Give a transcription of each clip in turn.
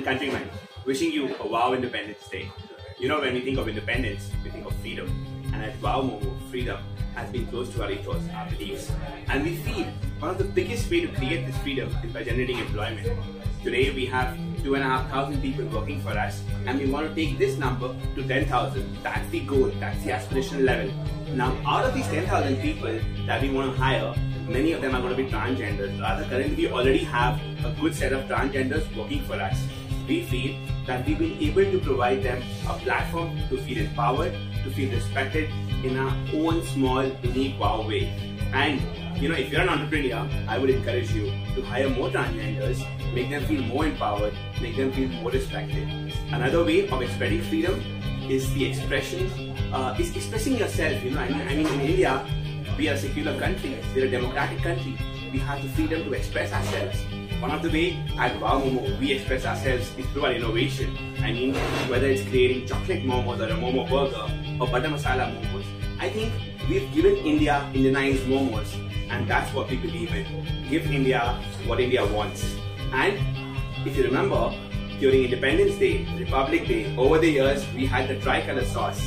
and countrymen, wishing you a wow Independence Day. You know, when we think of independence, we think of freedom. And at Wow Momo, freedom has been close to our ethos, our beliefs. And we feel one of the biggest way to create this freedom is by generating employment. Today we have two and a half thousand people working for us, and we want to take this number to 10,000. That's the goal, that's the aspirational level. Now, out of these 10,000 people that we want to hire, many of them are going to be transgenders. Rather, currently we already have a good set of transgenders working for us. We feel that we've been able to provide them a platform to feel empowered, to feel respected in our own small, unique wow way. And you know, if you're an entrepreneur, I would encourage you to hire more transgenders, make them feel more empowered, make them feel more respected. Another way of expressing freedom is the expression, uh, is expressing yourself. You know, I mean, I mean, in India, we are a secular country, we're a democratic country. We have the freedom to express ourselves. One of the way at Wow Momo we express ourselves is through our innovation. I mean, whether it's creating chocolate momos or a momo burger or butter masala momos, I think we've given India Indianized momos, and that's what we believe in. Give India what India wants. And if you remember, during Independence Day, Republic Day, over the years, we had the tricolor sauce.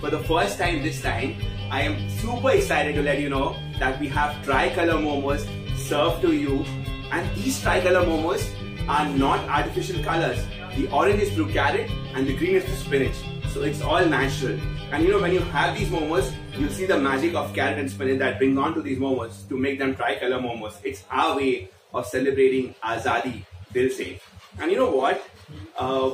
For the first time this time, I am super excited to let you know that we have tricolor momos served to you and these tricolor momos are not artificial colors. The orange is through carrot and the green is through spinach. So it's all natural. And you know, when you have these momos, you'll see the magic of carrot and spinach that brings on to these momos to make them tricolor momos. It's our way of celebrating Azadi Dil Se. And you know what? Uh,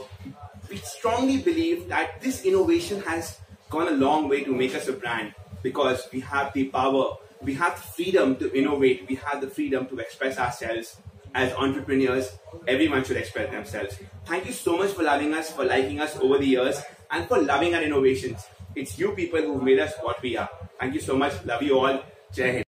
we strongly believe that this innovation has gone a long way to make us a brand because we have the power we have the freedom to innovate, we have the freedom to express ourselves as entrepreneurs. Everyone should express themselves. Thank you so much for loving us, for liking us over the years, and for loving our innovations. It's you people who made us what we are. Thank you so much. Love you all. Jai.